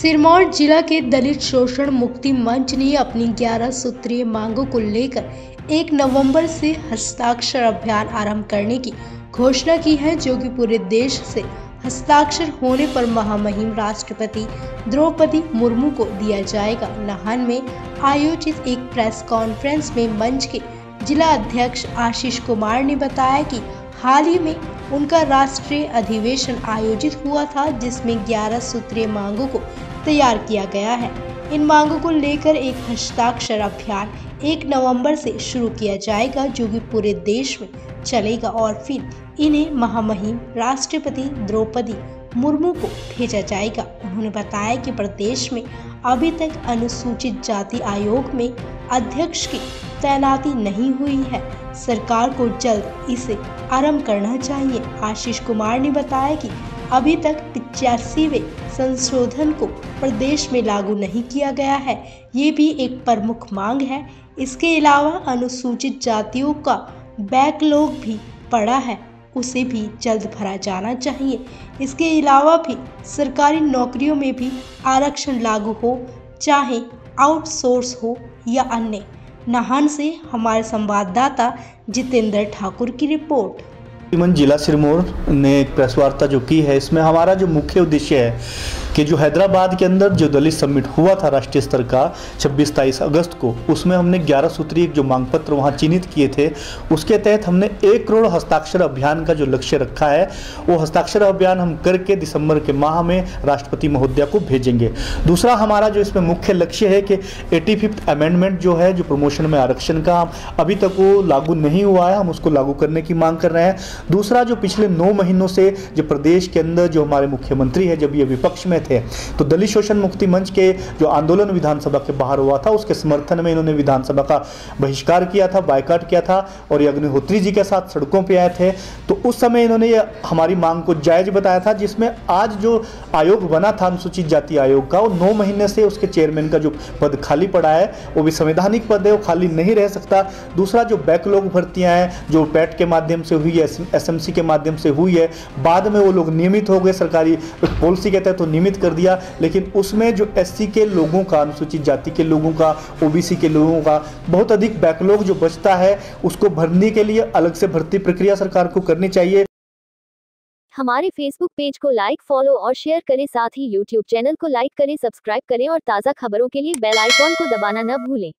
सिरमौर जिला के दलित शोषण मुक्ति मंच ने अपनी 11 सूत्रीय मांगों को लेकर 1 नवंबर से हस्ताक्षर अभियान आरंभ करने की घोषणा की है, जो कि पूरे देश से हस्ताक्षर होने पर महामहिम राष्ट्रपति द्रौपदी मुर्मू को दिया जाएगा। नाहन में आयोजित एक प्रेस कॉन्फ्रेंस में मंच के जिला अध्यक्ष आशीष कुमार ने बताया कि हाल ही में उनका राष्ट्रीय अधिवेशन आयोजित हुआ था, जिसमें 11 सूत्रीय मांगों को तैयार किया गया है। इन मांगों को लेकर एक हस्ताक्षर अभियान 1 नवंबर से शुरू किया जाएगा, जो कि पूरे देश में चलेगा और फिर इन्हें महामहिम राष्ट्रपति द्रौपदी मुर्मू को भेजा जाएगा। उन्होंने बताया कि प्रदेश में अभी तक अनुसूचित जाति आयोग में अध्यक्ष की तैनाती नहीं हुई है। सरकार को जल्द इसे आरंभ करना चाहिए। आशीष कुमार ने बताया कि अभी तक पिचासीवे संशोधन को प्रदेश में लागू नहीं किया गया है। ये भी एक प्रमुख मांग है। इसके अलावा अनुसूचित जातियों का बैकलॉग भी पड़ा है। उसे भी जल्द भरा जाना चाहिए। इसके अलावा भी सरकारी नौकरियों में भी आरक्षण लागू हो, चाहे आउटसोर्स हो या अन्य। नाहन से हमारे संवाददाता जितेंद्र ठाकुर की रिपोर्ट। जिला सिरमौर ने एक प्रेस वार्ता जो की है, इसमें हमारा जो मुख्य उद्देश्य है कि जो हैदराबाद के अंदर जो दलित समिट हुआ था राष्ट्रीय स्तर का 26 तेईस अगस्त को, उसमें हमने 11 सूत्रीय जो मांग पत्र वहाँ चिन्हित किए थे, उसके तहत हमने एक करोड़ हस्ताक्षर अभियान का जो लक्ष्य रखा है, वो हस्ताक्षर अभियान हम करके दिसंबर के माह में राष्ट्रपति महोदया को भेजेंगे। दूसरा हमारा जो इसमें मुख्य लक्ष्य है कि एटी फिफ्थ अमेंडमेंट जो है, जो प्रमोशन में आरक्षण का अभी तक वो लागू नहीं हुआ है, हम उसको लागू करने की मांग कर रहे हैं। दूसरा जो पिछले नौ महीनों से जो प्रदेश के अंदर जो हमारे मुख्यमंत्री है, जब ये विपक्ष में थे। तो दलित शोषण मुक्ति मंच के जो आंदोलन विधानसभा के बाहर हुआ था, उसके समर्थन में इन्होंने विधानसभा का बहिष्कार किया था बायकाट किया था और ये अग्निहोत्री जी के साथ सड़कों पर आए थे। तो उस समय इन्होंने ये हमारी मांग को जायज़ बताया था, जिसमें आज जो आयोग बना था, अनुसूचित जाति आयोग का, वो नौ महीने से उसके चेयरमैन का जो पद खाली पड़ा है, वो भी संवैधानिक पद है, वो खाली नहीं रह सकता। दूसरा जो बैकलॉग भर्तियाँ हैं, जो पैट के माध्यम से हुई है एस के माध्यम से हुई है, बाद में वो लोग नियमित हो गए, सरकारी पॉलिसी के तहत तो नियमित कर दिया, लेकिन उसमें जो एससी के लोगों का, अनुसूचित जाति के लोगों का ओबीसी के लोगों का, बहुत अधिक बैकलॉग जो बचता है, उसको भरने के लिए अलग से भर्ती प्रक्रिया सरकार को करनी चाहिए। हमारे फेसबुक पेज को लाइक फॉलो और शेयर करें। साथ ही यूट्यूब चैनल को लाइक करें सब्सक्राइब करें और ताज़ा खबरों के लिए बेल आइकॉन को दबाना न भूलें।